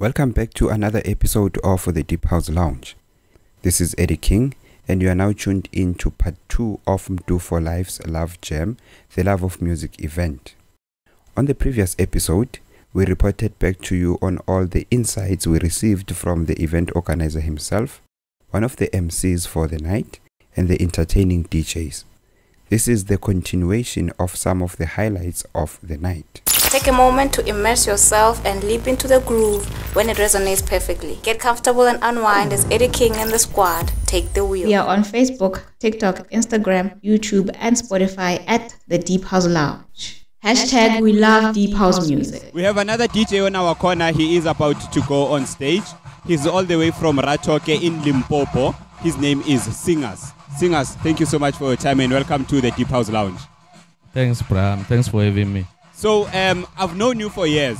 Welcome back to another episode of the Deep House Lounge. This is Eddie King, and you are now tuned in to part two of Mdu for Life's Love Jam, the Love of Music event. On the previous episode, we reported back to you on all the insights we received from the event organizer himself, one of the MCs for the night, and the entertaining DJs. This is the continuation of some of the highlights of the night. Take a moment to immerse yourself and leap into the groove when it resonates perfectly. Get comfortable and unwind as Eddie King and the squad take the wheel. We are on Facebook, TikTok, Instagram, YouTube, and Spotify at the Deep House Lounge. Hashtag we love deep house music. We have another DJ on our corner. He is about to go on stage. He's all the way from Ratoke in Limpopo. His name is Singers. Singers, thank you so much for your time and welcome to the Deep House Lounge. Thanks, Bram. Thanks for having me. So, um, I've known you for years.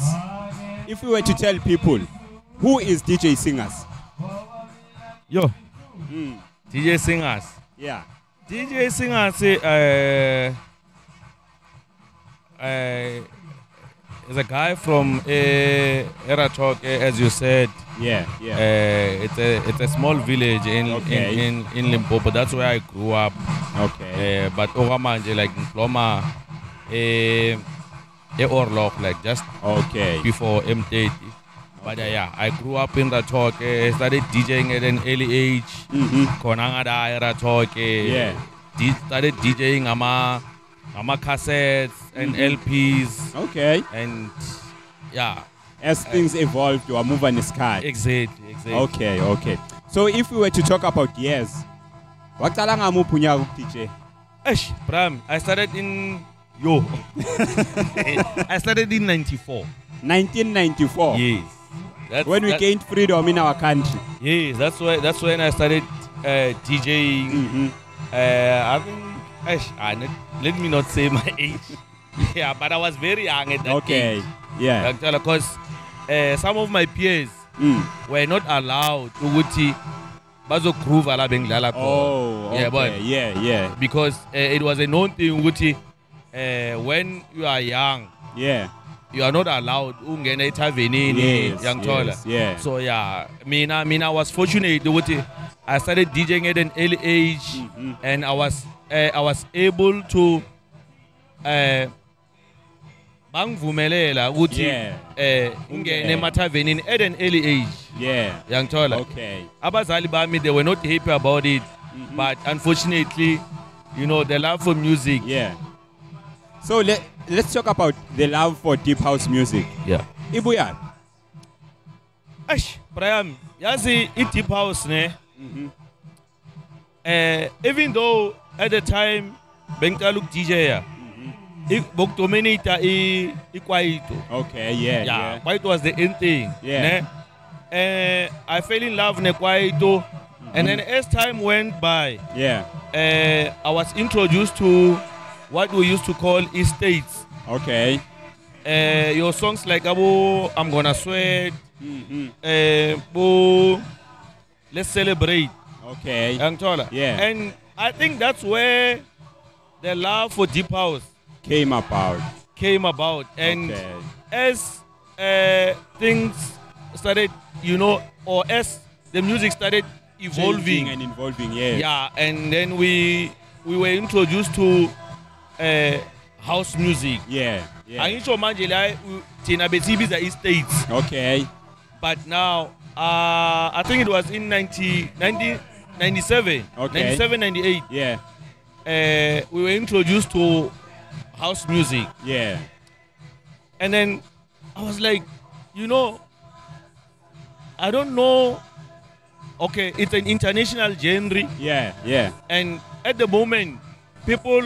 If you were to tell people, who is DJ Singers? Yo, Mm, DJ Singers. yeah. DJ Singers uh, uh, is a guy from uh, Eratok, uh, as you said. Yeah, Uh, yeah. it's a it's a small village in, Okay. in, in, in Limpopo. That's where I grew up. okay. Uh, but Ogamanje, like Nkloma, uh, Orlok, like just Okay. before M30. But uh, yeah, I grew up in Ratok. Uh, started DJing at an early age. hmm khona ngada Ratok. Uh, Yeah. Started DJing ama ama cassettes and Mhm. LPs Okay. and yeah, As things evolved, you are moving the sky. exactly, exactly. Okay, okay. So if we were to talk about years, waqala ngamuphi unyaka DJ? Eish, Bram, I started in yo. I started in '94. 1994. Yes. That's, When we that- gained freedom in our country. Yes, that's why. That's when I started uh, DJing. hmm Uh, I think, eish, ah, let, let me not say my age. yeah, but I was very young at that Okay. age. Yeah. Because uh, some of my peers Mm. were not allowed ukuthi bazogroove la bengidlala khona. Oh, okay. Yeah, but- yeah, yeah, Because uh, it was a known thing ukuthi uh, when you are young, yeah. You are not allowed ungena ethavenini Yes, yangithola. yes, yeah. So yeah, mina mina I mean I was fortunate ukuthi I started DJing at an early age Mhm. and I was uh, I was able to uh, bangivumelela ukuthi eh ngene emathavenini at an early age Yeah. yangithola Okay. abazali bami they were not happy about it Mhm. but unfortunately you know the love for music Yeah. So let, let's talk about the love for deep house music. yeah Ibuya. Ash, Brian, yazi i-deep house ne Mhm. eh even though at the time bengicala ukudjya Mhm. bokudominata ikwaito Okay, yeah, yeah yeah. kwaito was the end thing Yeah. ne eh i fell in love nekwaito and then as time went by Yeah. uh, i was introduced to what we used to call estates Okay. uh, your songs like abo i'm gonna sweat Mhm. uh, bo let's celebrate Okay. Angitola. Yeah. And I think that's where the love for deep house Came about. came about. And okay. as uh, things started, you know, or as the music started Changing evolving, and involving, yeah. yeah, and then we we were introduced to uh, house music. Yeah. Yeah. Angisho manje la u- thina besibiza estates, Okay. but now uh, I think it was in 90, 90 97, Okay. 97, 98. Yeah. uh, we were introduced to house music Yeah. and then i was like you know i don't know okay it's an international genre Yeah. Yeah. and at the moment people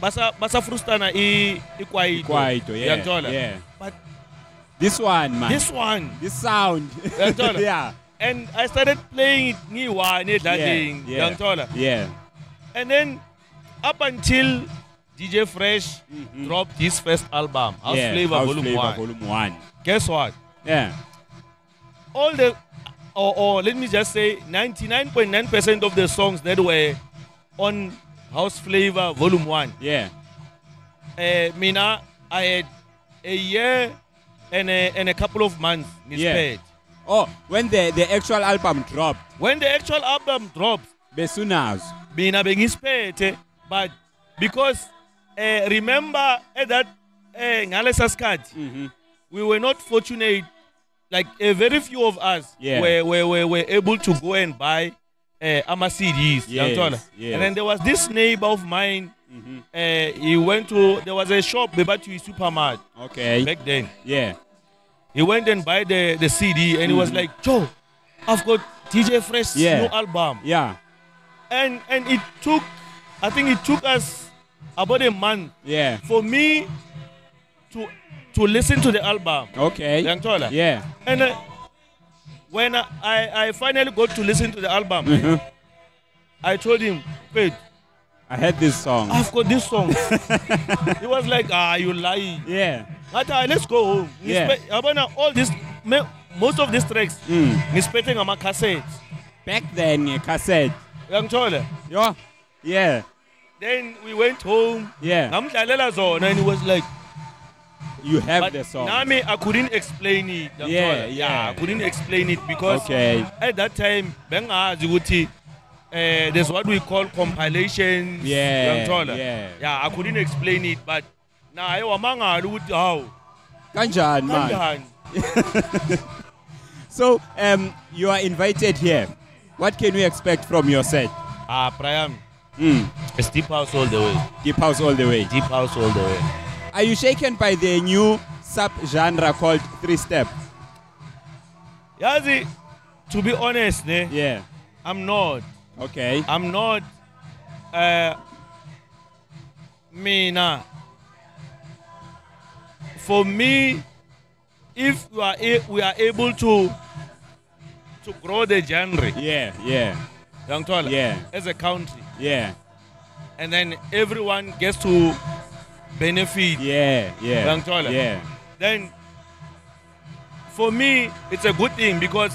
basa basa frustana i ikwaito Kwaito, yeah. Yeah. but This one, man. this one This sound. Yeah. and i started playing it ngiyi-one edlaleni Yeah. uyangithola Yeah. and then up until dj fresh Mhm. dropped his first album house yeah. flavor House volume Flavor 1 Volume One. guess what Yeah. all the or, or let me just say 99.9% of the songs that were on house flavor volume 1 Yeah. uh, mina i had a year and a, and a couple of months ngisiphethe Oh, when the, the actual album dropped, when the actual album drops besunazo. mina bengisiphethe but because uh, remember at that uh, ngalesa sikhathi Mhm. we were not fortunate like a very few of us Yeah. were, were, were, were able to go and buy uh, ama CDs Yes, yes. and then there was this neighbor of mine Mhm. uh, he went to there was a shop bebathi supermart Okay. back then Yeah. he went and buy the, the CD and he was like Joe I've got DJ Fresh Mm-hmm. Yeah. new album Yeah. and and it took I think it took us about a month Yeah. for me to to listen to the album. Okay. Yeah. And uh, when I, I I finally got to listen to the album, Mhm. I told him, wait, I heard this song. I've got this song. he was like, ah, you lying. Yeah. Ngathi, "Ah, let's go home. Yeah. Ngispe- Yabona, all this me- most of these tracks Mm. ngisiphethe ngama cassettes. Back then, a cassette. Uyangithola? Yeah. Yeah. Then we went home. Yeah. Ngamdlalela zona and he was like You have But the song. Nami, I couldn't explain it. Yeah, Yangithola? yeah. I couldn't explain it because Okay. at that time, bengazi ukuthi uh, there's what we call compilations. Yeah, yeah. Yeah, I couldn't explain it, but naye wamangala ukuthi hawu Kanjani man? kanjani. So, um, you are invited here. What can we expect from your set? Ah, Brian, Mm. it's deep house all the way. Deep house all the way. Deep house all the way. Are you shaken by the new sub-genre called three step? Yazi, to be honest, ne, Yeah. I'm not. Okay. I'm not. Uh, mina. For me, if we are we are able to to grow the genre, Yeah. Yeah. young Tola, Yeah. as a country, Yeah. and then everyone gets to benefit, Yeah. Yeah. Yeah. then for me it's a good thing because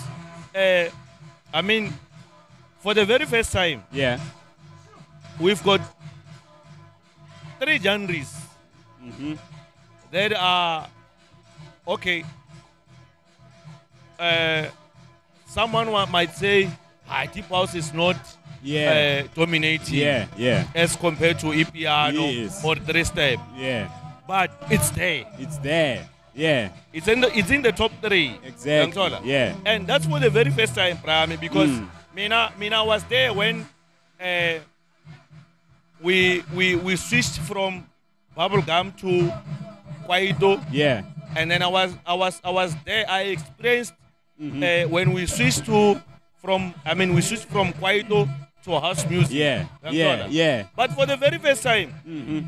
uh, I mean, for the very first time, Yeah. we've got three genres Mm-hmm. that are okay. Uh, someone might say, "Hi, deep house is not Yeah. uh, dominating Yeah. Yeah. as compared to e-piano Yes. or three step, Yeah. but it's there. It's there. Yeah. It's in the it's in the top three. Exactly. Yeah. and that's for the very first time, Brahmi, because Mm. Mina Mina was there when uh, we we we switched from bubblegum to Kwaito, Yeah. and then I was I was I was there. I experienced Mhm. uh, when we switched to from I mean we switched from Kwaito to house music. Yeah. Yeah. Yeah. But for the very first time, Mm-hmm.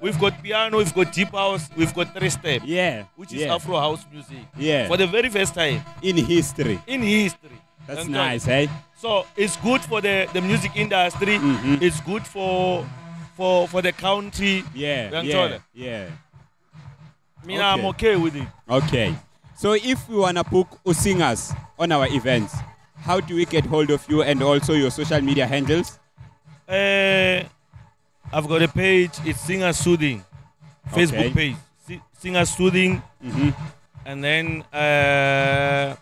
we've got piano, we've got deep house, we've got three step, Yeah. which is yeah. Afro house music. Yeah. For the very first time In history. in history. That's Yangithola? nice, eh? So it's good for the, the music industry. Mhm. It's good for for for the country. Yeah. Yeah. Yangithola? Yeah. I mean, I'm Okay. okay with it. Okay. So if we wanna book singers on our events, how do we get hold of you and also your social media handles? Uh, I've got a page. It's Singer Soothing, Facebook Okay. page. Singer Soothing, Mm-hmm. and then uh,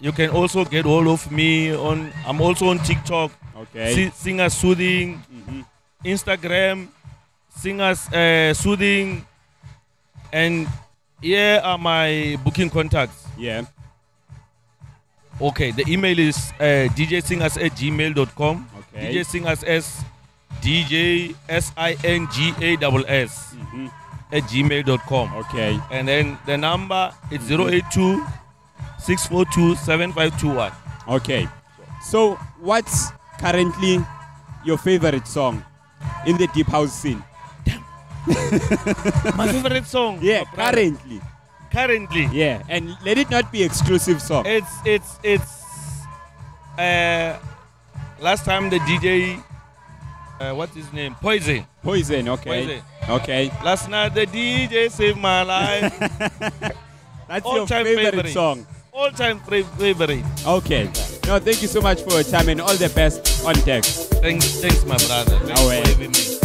you can also get hold of me on. I'm also on TikTok. Okay. Singer Soothing, Mhm. Instagram, Singers uh, Soothing, and here are my booking contacts. Yeah. Okay, the email is uh, djsingers at gmail.com. Okay. DJ Singers S DJ S I N G A S Mhm. at gmail.com. Okay. And then the number is 082 642 7521. Okay. So what's currently your favorite song in the deep house scene? My favorite song. Yeah, currently. Currently. Yeah, and let it not be exclusive song. It's it's it's uh last time the DJ uh, what's his name? Poizen. Poizen, okay. Poizen. Okay. Last night the DJ saved my life. That's All your time favorite, favorite. song. All time favorite. Okay. No, thank you so much for your time and all the best on deck. Thanks, thanks, my brother. Thanks No for having me.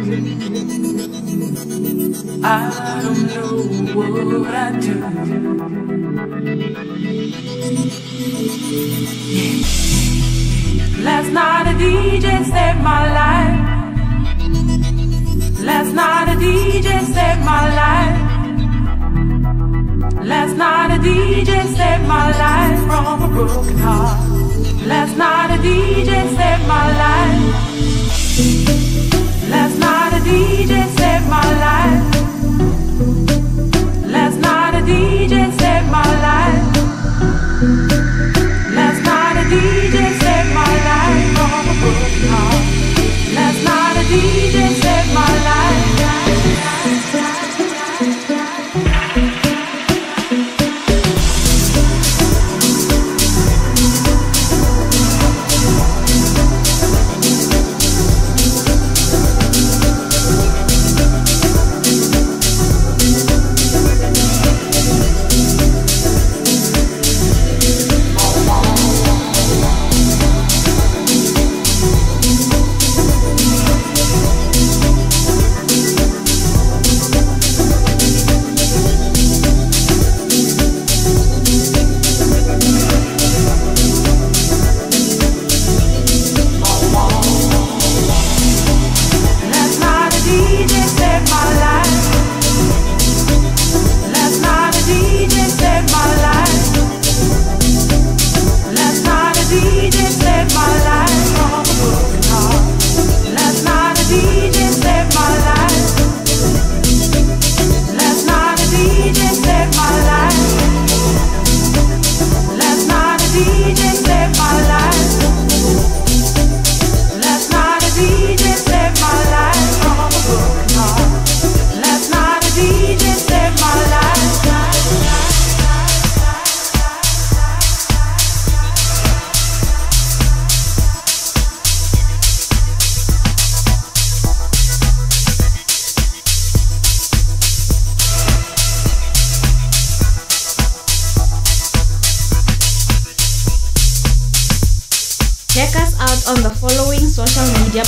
I don't know what I'd do. Last night a DJ saved my life. Last night a DJ saved my life. Last night a DJ saved my life from a broken heart. Last night a DJ saved my life. DJ saved my life from a broken heart. Last night a DJ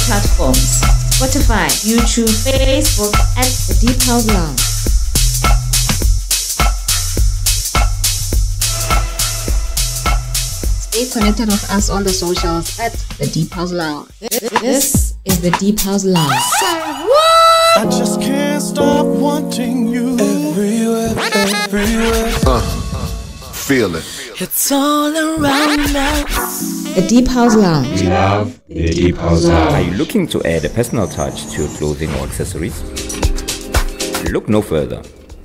platforms Spotify, YouTube, Facebook at The Deep House Lounge. Stay connected with us on the socials at The Deep House Lounge. This is The Deep House Lounge. I just can't stop wanting you everywhere, everywhere. Uh, feel it. It's all around us. The Deep House Lounge. We love the Deep House Are you looking to add a personal touch to your clothing or accessories? Look no further.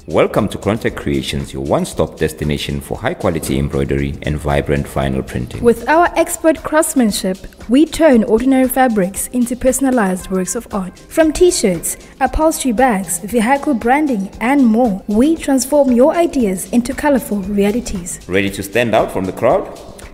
Welcome to Contact Creations, your one stop destination for high quality embroidery and vibrant vinyl printing. With our expert craftsmanship, we turn ordinary fabrics into personalized works of art. From t shirts, upholstery bags, vehicle branding, and more, we transform your ideas into colorful realities. Ready to stand out from the crowd?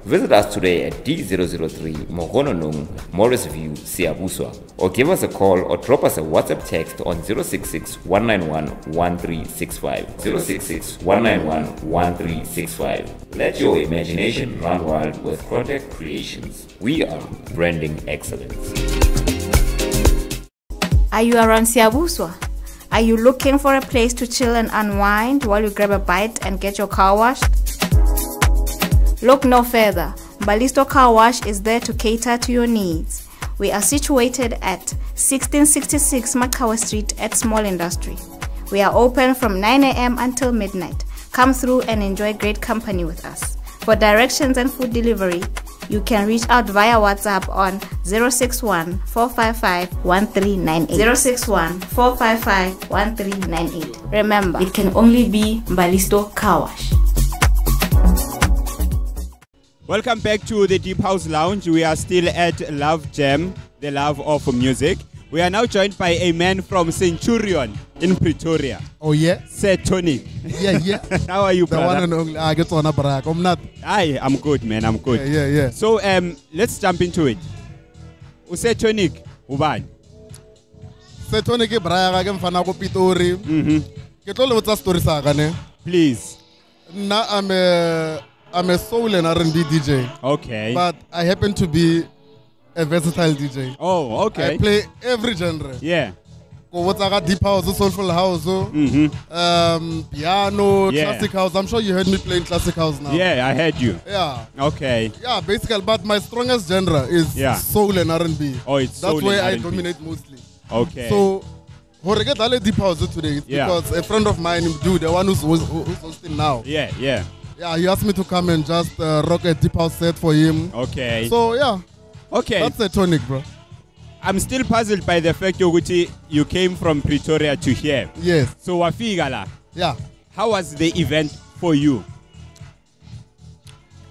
Visit us today at D003 Mogononong, Morris View, Siabuswa, or give us a call or drop us a WhatsApp text on 066 191 1365. 066 191 1365. Let your imagination run wild with Contact Creations. We are branding excellence. Are you around Siabuswa? Are you looking for a place to chill and unwind while you grab a bite and get your car washed? Look no further. Balisto Car Wash is there to cater to your needs. We are situated at 1666 Makawa Street at Small Industry. We are open from 9 a.m. until midnight. Come through and enjoy great company with us. For directions and food delivery, you can reach out via WhatsApp on 061 455 1398. 061 455 1398. Remember, it can only be Balisto Car Wash. Welcome back to the Deep House Lounge. We are still at Love Jam, the love of music. We are now joined by a man from Centurion in Pretoria, Oh yeah, Sir Tony. yeah, yeah. How are you, the one brother? and only. I get on a bra. I'm not. Hi, I'm good, man. I'm good. Yeah, yeah, yeah. So um, let's jump into it. Use Tony, ubani? Se tone ke bra ga ke mfana go Pitori. Mhm. Ke tlo le botsa story sa ka ne. Please. Nna I'm a I'm a soul and R&B DJ, Okay. but I happen to be a versatile DJ. oh, okay. I play every genre. yeah. What's like deep house, soulful house, Mm-hmm. um, piano, Yeah. classic house. I'm sure you heard me playing classic house now. Yeah, I heard you. Yeah. Okay. Yeah, basically, but my strongest genre is Yeah. soul and R&B. Oh, it's That's where I dominate mostly. Okay. So, hore get dale deep house today it's Yeah. because a friend of mine, dude, the one who's, who's, who's hosting now. yeah, yeah. Yeah, he asked me to come and just uh, rock a deep house set for him. Okay. So yeah, okay. that's a tonic, bro. I'm still puzzled by the fact yokuthi you came from Pretoria to here. Yes. So wafika la. Yeah. How was the event for you?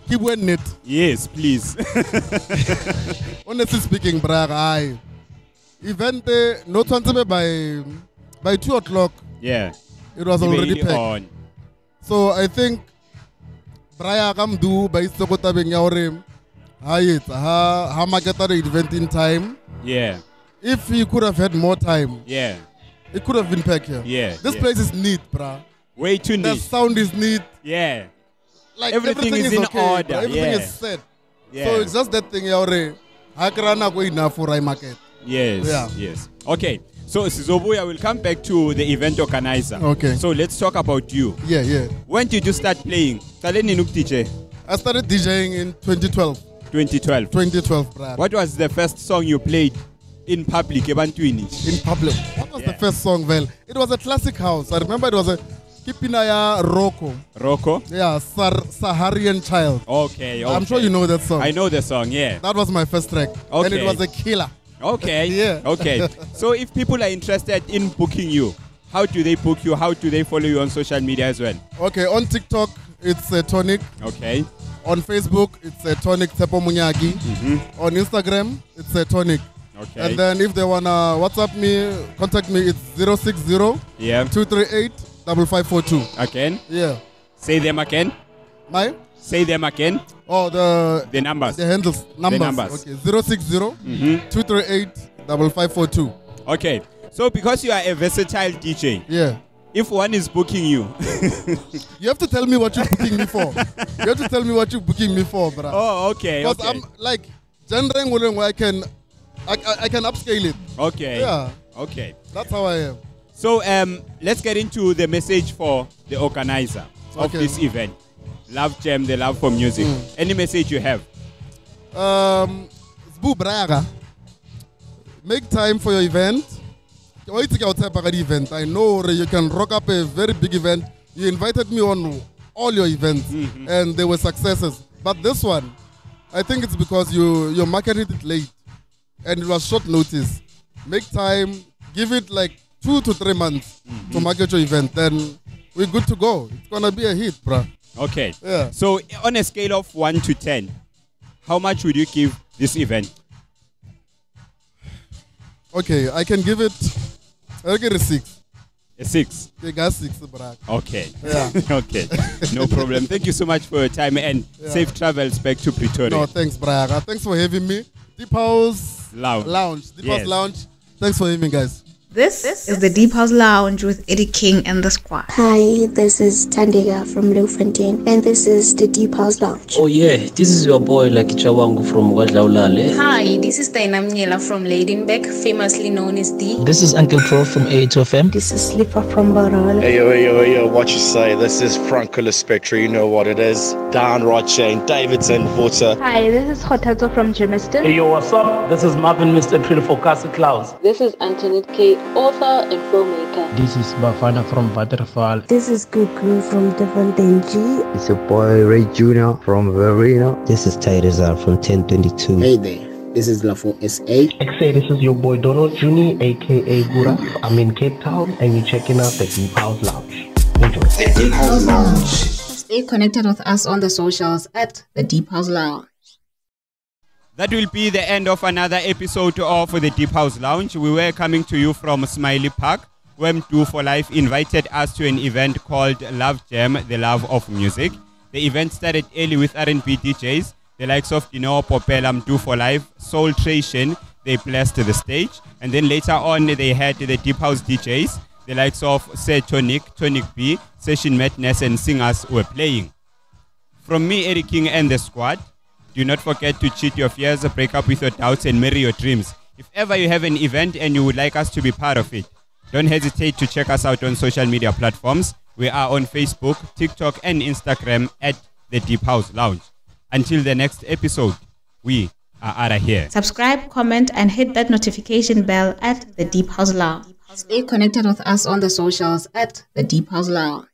Keep winning it. Yes, please. Honestly speaking, bro, I event uh, no twenty by by two o'clock. yeah. It was already packed. on. So I think Braya kam do by sokota beng ya hore ha etsa ha ha marketa the event in time. Yeah. If he could have had more time, Yeah. it could have been packed here. Yeah. This yeah. place is neat, bruh. way too neat. The sound is neat. Yeah. Like Everything everything, is in okay, order. Everything yeah. is set. Yeah. So it's just that thing ya hore ha kra nako enough for I market. Yes. Yeah. Yes. Okay. So Sizobuya will come back to the event organizer. Okay. So let's talk about you. Yeah, yeah. When did you start playing? Qale nini ukudj? I started DJing in 2012. 2012. 2012, bruh. What was the first song you played in public ebantwini? in public. What was Yeah. the first song, Vel? It was a classic house. I remember it was a Kipinaya Roko. Rocco? Yeah, Sar- Saharian Child. Okay, okay. I'm sure you know that song. I know the song, yeah. That was my first track. Okay. And it was a killer. Okay. Yeah. Okay. So if people are interested in booking you, how do they book you? How do they follow you on social media as well? Okay, on TikTok, it's a tonic. Okay. On Facebook, it's a tonic Tepo Munyagi. Mm-hmm. On Instagram, it's a tonic. Okay. And then if they wanna WhatsApp me, contact me, it's 060 yeah. 238 5542. Again. Yeah. Say them again. My? Say them again. Oh, the The numbers. the handles numbers. numbers. Okay, 060 Mhm. 238 5542. Okay. So because you are a versatile DJ, Yeah. if one is booking you, You have to tell me what you're booking me for. You have to tell me what you're booking me for, bro. oh, okay, Because okay, I'm like, gendering where I can, I, I, I can upscale it. okay, Yeah. okay. That's how I am. So um, let's get into the message for the organizer of Okay. this event. Love Jam, the love for music. Mm. Any message you have? Um, Braga, make time for your event. Take out type of event? I know you can rock up a very big event. You invited me on all your events, Mm-hmm. and they were successes. But this one, I think it's because you you marketed it late, and it was short notice. Make time, give it like two to three months Mm-hmm. to market your event. Then we're good to go. It's gonna be a hit, bruh. Okay. Yeah. So on a scale of one to ten, how much would you give this event? Okay, I can give it. I'll give it a six. A six. They got six, bruh. Okay. Yeah. okay. No problem. Thank you so much for your time and Yeah. safe travels back to Pretoria. No, thanks, Braga. Thanks for having me. Deep House Lounge. Lounge. Deep Yes. House Lounge. Thanks for having me, guys. This this is the Deep House Lounge with Eddie King and the Squad. Hi, this is Tandega from Bloemfontein, and this is the Deep House Lounge. Oh yeah, this is your boy Lucky Chawangu from Wadlaulale. Hi, this is Daina Mnyela from Leidenbeck, famously known as D. This is Uncle Pro from A2FM. This is Slipper from Barol. Hey yo, hey yo, hey yo, what you say? This is Francola Spectre, you know what it is. Dan Rothchain, Davidson, Water. Hi, this is Hotato from Germiston. Hey yo, what's up? This is Marvin Mr. April for Castle Clouds. This is Antoinette K, author and filmmaker. This is Bafana from Butterfall. This is Gugu from Devon Denji. It's your boy Ray Jr. from Verena. This is Tyrizar uh, from 1022. Hey there. This is Lafo SA. XA, this is your boy Donald Jr., aka Gura. I'm in Cape Town and you're checking out the Deep House Lounge. Enjoy. The Deep House Lounge. Stay connected with us on the socials at the Deep House Lounge. That will be the end of another episode of the Deep House Lounge. We were coming to you from Smiley Park, where Do for Life invited us to an event called Love Jam, the love of music. The event started early with R&B DJs, the likes of Dino Popelam, Do for Life, Soul Tration. They blessed the stage, and then later on they had the Deep House DJs, the likes of Sir Tonic, Tonic B, Session Madness, and singers were playing. From me, Eddie King, and the squad, do not forget to cheat your fears, break up with your doubts, and marry your dreams. If ever you have an event and you would like us to be part of it, don't hesitate to check us out on social media platforms. We are on Facebook, TikTok, and Instagram at the Deep House Lounge. Until the next episode, we are out of here. Subscribe, comment, and hit that notification bell at the Deep House Lounge. Stay connected with us on the socials at the Deep House Lounge.